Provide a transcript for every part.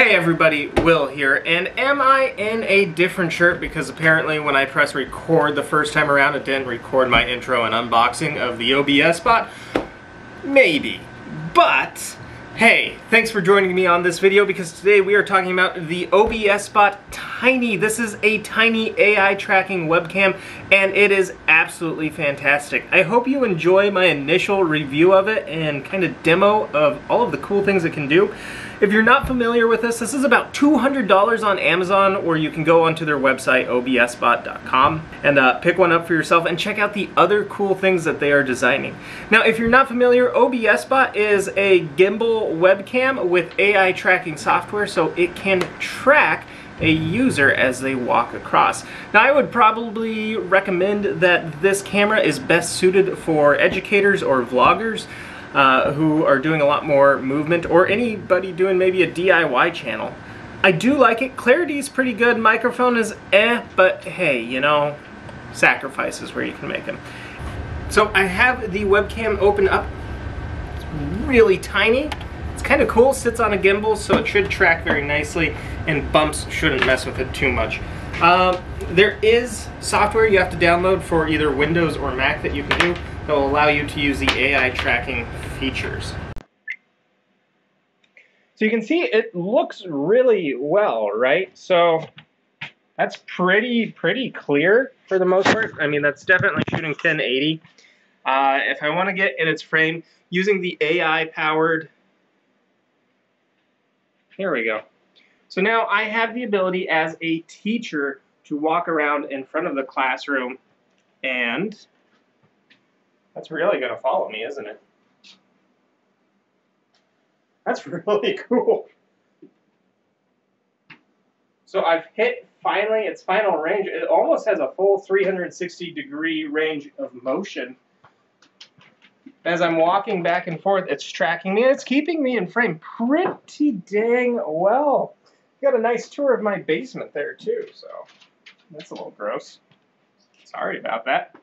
Hey everybody, Will here, and am I in a different shirt because apparently when I press record the first time around it didn't record my intro and unboxing of the OBSBOT. Maybe. But, hey, thanks for joining me on this video because today we are talking about the OBSBOT Tiny. This is a tiny AI tracking webcam and it is absolutely fantastic. I hope you enjoy my initial review of it and kind of demo of all of the cool things it can do. If you're not familiar with this, this is about $200 on Amazon, or you can go onto their website, obsbot.com, and uh, pick one up for yourself and check out the other cool things that they are designing. Now, if you're not familiar, OBSBot is a gimbal webcam with AI tracking software, so it can track a user as they walk across. Now I would probably recommend that this camera is best suited for educators or vloggers uh, who are doing a lot more movement or anybody doing maybe a DIY channel. I do like it. Clarity is pretty good. Microphone is eh, but hey, you know, sacrifices where you can make them. So I have the webcam open up. It's really tiny. It's kind of cool, sits on a gimbal, so it should track very nicely, and bumps shouldn't mess with it too much. Um, there is software you have to download for either Windows or Mac that you can do that will allow you to use the AI tracking features. So you can see it looks really well, right? So that's pretty, pretty clear for the most part. I mean, that's definitely shooting 1080. Uh, if I want to get in its frame, using the AI-powered... Here we go. So now I have the ability as a teacher to walk around in front of the classroom and that's really going to follow me, isn't it? That's really cool. So I've hit finally its final range. It almost has a full 360 degree range of motion. As I'm walking back and forth, it's tracking me. And it's keeping me in frame pretty dang well. Got a nice tour of my basement there too, so that's a little gross. Sorry about that.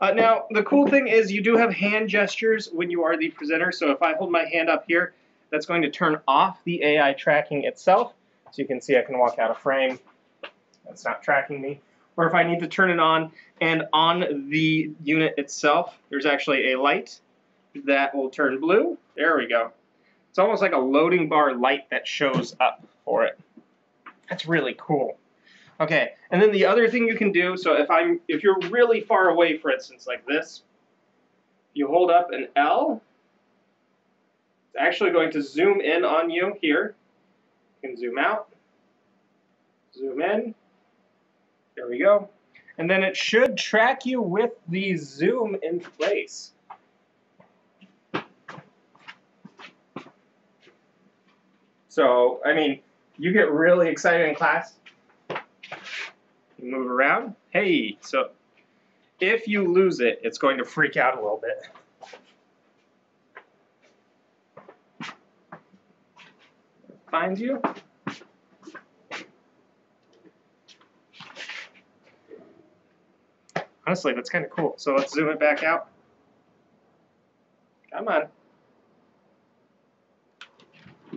Uh, now, the cool thing is you do have hand gestures when you are the presenter. So if I hold my hand up here, that's going to turn off the AI tracking itself. So you can see I can walk out of frame. That's not tracking me. Or if I need to turn it on, and on the unit itself, there's actually a light that will turn blue. There we go. It's almost like a loading bar light that shows up for it. That's really cool. Okay, and then the other thing you can do, so if I'm if you're really far away, for instance, like this, you hold up an L. It's actually going to zoom in on you here. You can zoom out, zoom in. There we go. And then it should track you with the zoom in place. So, I mean, you get really excited in class, you move around. Hey, so if you lose it, it's going to freak out a little bit. Finds you. Honestly, that's kind of cool. So let's zoom it back out. Come on.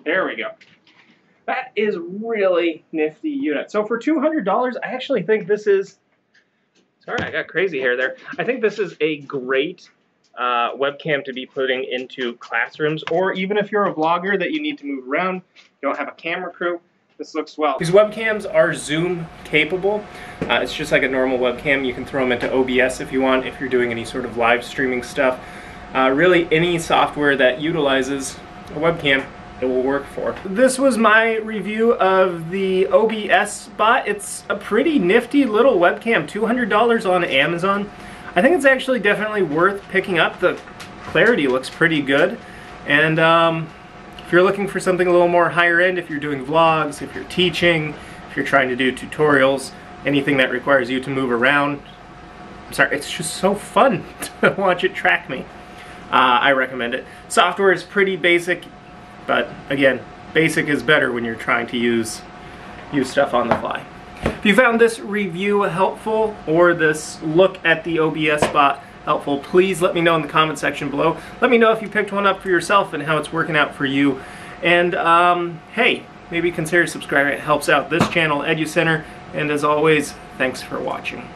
There we go. That is really nifty unit. So for $200, I actually think this is, sorry, I got crazy hair there. I think this is a great uh, webcam to be putting into classrooms, or even if you're a vlogger that you need to move around, you don't have a camera crew, this looks well. These webcams are zoom capable. Uh, it's just like a normal webcam. You can throw them into OBS if you want, if you're doing any sort of live streaming stuff. Uh, really, any software that utilizes a webcam it will work for. This was my review of the OBSBOT. It's a pretty nifty little webcam, $200 on Amazon. I think it's actually definitely worth picking up. The clarity looks pretty good. And um, if you're looking for something a little more higher end, if you're doing vlogs, if you're teaching, if you're trying to do tutorials, anything that requires you to move around, I'm sorry, it's just so fun to watch it track me. Uh, I recommend it. Software is pretty basic. But again, basic is better when you're trying to use, use stuff on the fly. If you found this review helpful or this look at the OBSBOT helpful, please let me know in the comment section below. Let me know if you picked one up for yourself and how it's working out for you. And um, hey, maybe consider subscribing. It helps out this channel, EduCenter, and as always, thanks for watching.